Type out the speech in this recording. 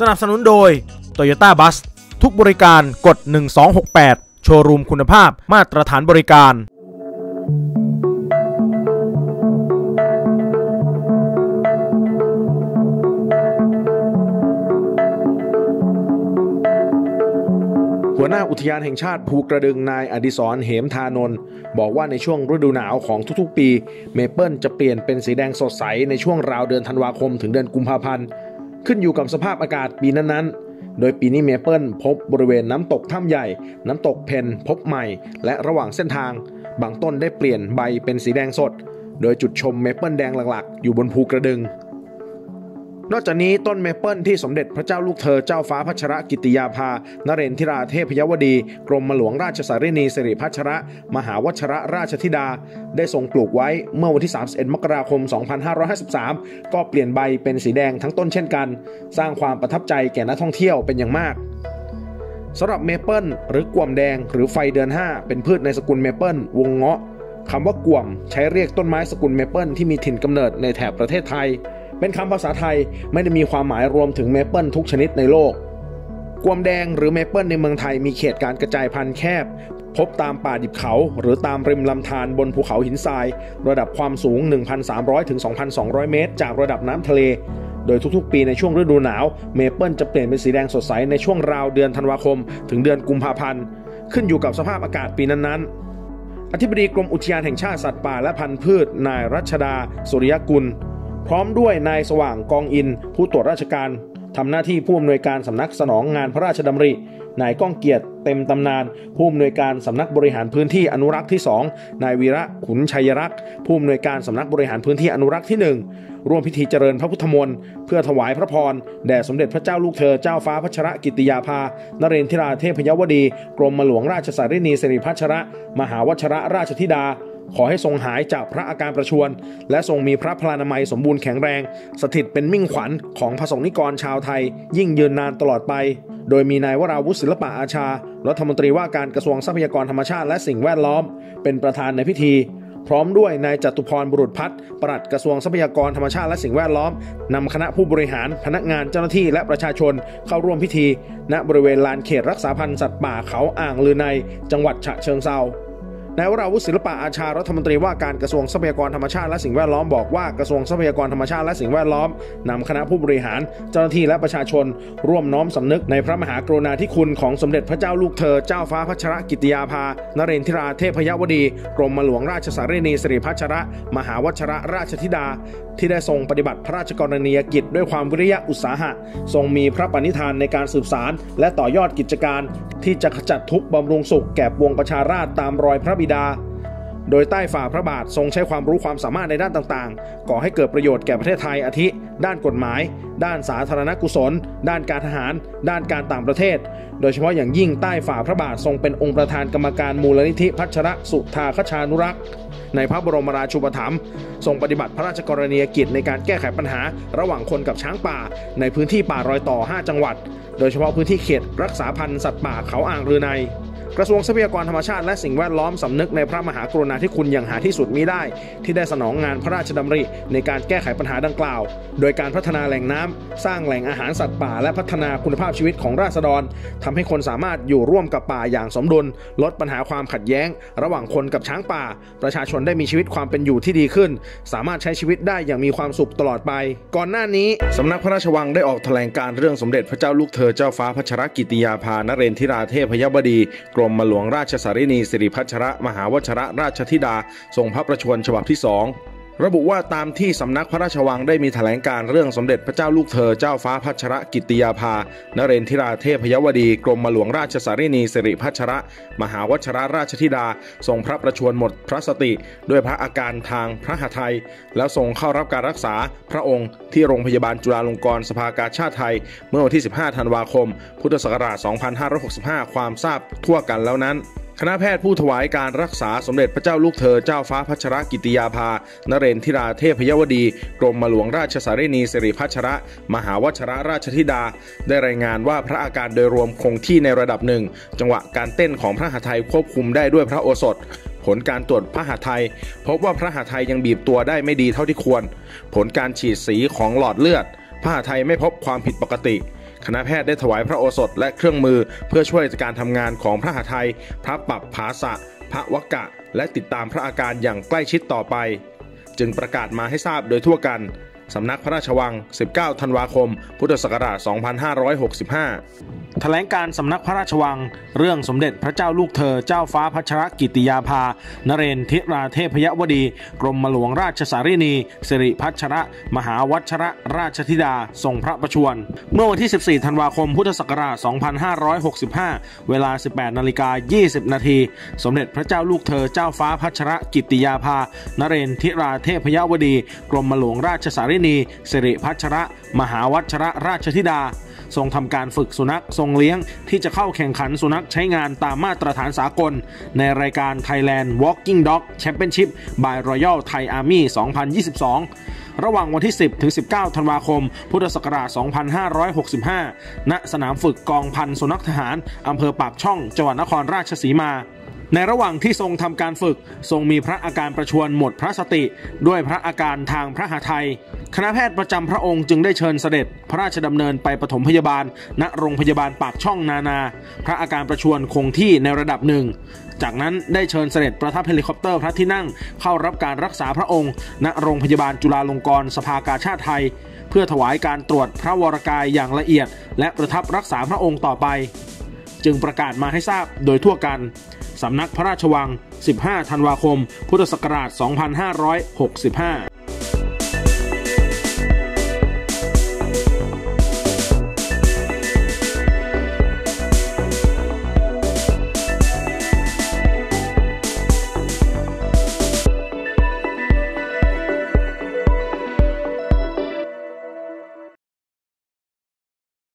สนับสนุนโดย Toyota Bus ทุกบริการกด 1268 โชว์รูมคุณภาพมาตรฐานบริการ หัวหน้าอุทยานแห่งชาติภูกระดึงนายอดิศรเหมทานนท์บอกว่าในช่วงฤดูหนาวของทุกๆปี เมเปิลจะเปลี่ยนเป็นสีแดงสดใสในช่วงราวเดือนธันวาคมถึงเดือนกุมภาพันธ์ ขึ้นอยู่กับสภาพอากาศปีนั้นๆ โดยปีนี้เมเปิลพบบริเวณน้ำตกถ้ำใหญ่ น้ำตกเพ็ญพบใหม่ และระหว่างเส้นทาง บางต้นได้เปลี่ยนใบเป็นสีแดงสด โดยจุดชมเมเปิลแดงหลักๆ อยู่บนภูกระดึง นอกจากนี้ต้นเมเปิลที่สมเด็จพระเจ้าลูกเธอเจ้าฟ้าพัชรกิติยาภานเรนทิราเทพยวดี กรมหลวงราชสารินีสิริพัชร มหาวชระราชธิดา ได้ทรงปลูกไว้เมื่อวันที่ 31 มกราคม 2553 ก็เปลี่ยนใบเป็นสีแดงทั้งต้นเช่นกัน สร้างความประทับใจแก่นักท่องเที่ยวเป็นอย่างมากสำหรับเมเปิลหรือก่วมแดงหรือไฟเดือน 5 เป็นพืชในสกุลเมเปิลวงเงาะ คำว่าก่วมใช้เรียกต้นไม้สกุลเมเปิลที่มีถิ่นกำเนิดในแถบประเทศไทย เป็นคำภาษาไทยไม่ได้มีความหมายรวมถึงเมเปิลทุกชนิดในโลก ก่วมแดงหรือเมเปิลในเมืองไทยมีเขตการกระจายพันธุ์แคบ พบตามป่าดิบเขา หรือตามริมลำธารบนภูเขาหินทราย ระดับความสูง 1,300ถึง2,200 เมตร จากระดับน้ำทะเล โดยทุกๆ ปีในช่วงฤดูหนาวเมเปิลจะเปลี่ยนเป็นสีแดงสดใสในช่วงราวเดือนธันวาคม ถึงเดือนกุมภาพันธ์ขึ้นอยู่กับสภาพอากาศปีนั้นๆ อธิบดีกรมอุทยานแห่งชาติสัตว์ป่าและพันธุ์พืช นายรัชดา สุริยกุล พร้อมด้วยนายสว่างกองอิน ผู้ตรวจราชการ ทำหน้าที่ผู้อำนวยการสำนักสนองงานพระราชดำริ นายก้องเกียรติเต็มตำนาน ผู้อำนวยการสำนักบริหารพื้นที่อนุรักษ์ที่ 2 นายวีระขุนชัยรักษ์ผู้อำนวยการสำนักบริหารพื้นที่อนุรักษ์ที่ 1 ร่วมพิธีเจริญพระพุทธมนต์เพื่อถวายพระพรแด่สมเด็จพระเจ้าลูกเธอเจ้าฟ้าพัชรกิติยาภานเรนทิราเทพยวดี กรมหลวงราชสารินีสิริพัชระ มหาวชระราชธิดา ขอให้ทรงหายจากพระอาการประชวรและทรงมีพระพลานามัยสมบูรณ์แข็งแรง สถิตเป็นมิ่งขวัญของพระสงฆ์นิกรชาวไทย ยิ่งยืนนานตลอดไป โดยมีนายวราวุฒิศิลปะอาชา รัฐมนตรีว่าการกระทรวงทรัพยากรธรรมชาติและสิ่งแวดล้อม เป็นประธานในพิธีพร้อมด้วยนายจตุพรบุรุษพัฒน์ปลัดกระทรวงทรัพยากรธรรมชาติและสิ่งแวดล้อม นำคณะผู้บริหาร พนักงานเจ้าหน้าที่และประชาชนเข้าร่วมพิธี ณบริเวณลานเขตรักษาพันธุ์สัตว์ป่าเขาอ่างลือใน จังหวัดฉะเชิงเซา นายวราวุฒิศิลปะอาชารัฐมนตรีว่าการกระทรวงทรัพยากรธรรมชาติและสิ่งแวดล้อมบอกว่ากระทรวงทรัพยากรธรรมชาติและสิ่งแวดล้อมนำคณะผู้บริหาร เจ้าหน้าที่และประชาชน ร่วมน้อมสำนึกในพระมหากรุณาธิคุณของสมเด็จพระเจ้าลูกเธอเจ้าฟ้าพัชรกิติยาภานเรนทิราเทพยวดี กรมหลวงราชสารินีสิริพัชระ มหาวชระราชธิดา ที่ได้ทรงปฏิบัติพระราชกรณียกิจด้วยความวิริยะอุตสาหะ ทรงมีพระปณิธานในการสืบสารและต่อยอดกิจการ ที่จะขจัดทุกข์บำรุงสุขแก่ปวงประชาราษฎรตามรอยพระบิดา โดยใต้ฝ่าพระบาททรงใช้ความรู้ความสามารถในด้านต่างๆ ก่อให้เกิดประโยชน์แก่ประเทศไทยอาทิ ด้านกฎหมาย ด้านสาธารณกุศล ด้านการทหาร ด้านการต่างประเทศ โดยเฉพาะอย่างยิ่งใต้ฝ่าพระบาททรงเป็นองค์ประธานกรรมการมูลนิธิพัชรสุธาคชานุรักษ์ในพระบรมราชูปถัมภ์ทรงปฏิบัติพระราชกรณียกิจในการแก้ไขปัญหาระหว่างคนกับช้างป่า ในพื้นที่ป่ารอยต่อ 5 จังหวัด โดยเฉพาะพื้นที่เขตรักษาพันธุ์สัตว์ป่าเขาอ่างรือใน กระทรวงทรัพยากรธรรมชาติและสิ่งแวดล้อมสำนึกในพระมหากรุณาธิคุณอย่างหาที่สุดมิได้ ที่ได้สนองงานพระราชดำริในการแก้ไขปัญหาดังกล่าว โดยการพัฒนาแหล่งน้ำสร้างแหล่งอาหารสัตว์ป่า และพัฒนาคุณภาพชีวิตของราษฎรทำให้คนสามารถอยู่ร่วมกับป่าอย่างสมดุล ลดปัญหาความขัดแย้ง ระหว่างคนกับช้างป่า ประชาชนได้มีชีวิตความเป็นอยู่ที่ดีขึ้น สามารถใช้ชีวิตได้อย่างมีความสุขตลอดไป ก่อนหน้านี้สำนักพระราชวังได้ออกแถลงการเรื่องสมเด็จพระเจ้าลูกเธอเจ้าฟ้าพัชรกิติยาภานเรนทิราเทพยบดีกรมหลวงราชสารินีสิริพัชระ มหาวชระราชธิดาทรงพระประชวรฉบับที่สอง ระบุว่าตามที่สำนักพระราชวังได้มีแถลงการเรื่องสมเด็จพระเจ้าลูกเธอเจ้าฟ้าพัชรกิติยาภานเรนทิราเทพยวดี กรมหลวงราชสารินีสิริพัชระ มหาวชรราชธิดา ทรงพระประชวรหมดพระสติ ด้วยพระอาการทางพระหทัยแล้วทรงเข้ารับการรักษาพระองค์ที่โรงพยาบาลจุฬาลงกรณ์สภากาชาติไทย เมื่อวันที่ 15 ธันวาคม พุทธศักราช 2565 ความทราบทั่วกันแล้วนั้น คณะแพทย์ผู้ถวายการรักษาสมเด็จพระเจ้าลูกเธอเจ้าฟ้าพัชรกิติยาภา นเรนทิราเทพยวดี กรมหลวงราชสารินีสิริพัชระ มหาวชระราชธิดา ได้รายงานว่าพระอาการโดยรวมคงที่ในระดับหนึ่ง จังหวะการเต้นของพระหทัยควบคุมได้ด้วยพระโอสถผลการตรวจพระหทัยพบว่าพระหทัยยังบีบตัวได้ไม่ดีเท่าที่ควร ผลการฉีดสีของหลอดเลือด พระหทัยไม่พบความผิดปกติ คณะแพทย์ได้ถวายพระโอสถและเครื่องมือเพื่อช่วยการทำงานของพระหาไทย พระปรับภาษะพระวกะ และติดตามพระอาการอย่างใกล้ชิดต่อไป จึงประกาศมาให้ทราบโดยทั่วกัน สำนักพระราชวัง 19 ธันวาคม พุทธศักราช 2565 แถลงการสำนักพระราชวัง เรื่องสมเด็จพระเจ้าลูกเธอเจ้าฟ้าพัชรกิติยาภา นเรนทิราเทพยวดี กรมหลวงราชสารินีสิริพัชระ มหาวัชระราชธิดาทรงพระประชวร เมื่อวันที่ 14 ธันวาคม พุทธศักราช 2565 เวลา 18 นาฬิกา 20 นาที สมเด็จพระเจ้าลูกเธอเจ้าฟ้าพัชรกิติยาภา นเรนทิราเทพยวดี กรมหลวงราชสารินีสิริพัชระ มหาวัชระราชธิดา ทรงทำการฝึกสุนัขทรงเลี้ยงที่จะเข้าแข่งขันสุนัขใช้งานตามมาตรฐานสากล ในรายการ Thailand Walking Dog Championship by Royal Thai Army 2022 ระหว่างวันที่ 10 ถึง 19 ธันวาคม พุทธศักราช 2565 ณ สนามฝึกกองพันสุนัขทหารอำเภอปากช่อง จังหวัดนครราชสีมา ในระหว่างที่ทรงทำการฝึก ทรงมีพระอาการประชวรหมดพระสติ ด้วยพระอาการทางพระหทัยคณะแพทย์ประจำพระองค์จึงได้เชิญเสด็จ พระราชดำเนินไปปฐมพยาบาล ณโรงพยาบาลปากช่องนานา พระอาการประชวรคงที่ในระดับหนึ่ง จากนั้นได้เชิญเสด็จประทับเฮลิคอปเตอร์พระที่นั่งเข้ารับการรักษาพระองค์ ณโรงพยาบาลจุฬาลงกรณ์สภากาชาติไทย เพื่อถวายการตรวจพระวรกายอย่างละเอียด และประทับรักษาพระองค์ต่อไป จึงประกาศมาให้ทราบโดยทั่วกัน สำนักพระราชวัง 15 ธันวาคม พุทธศักราช 2565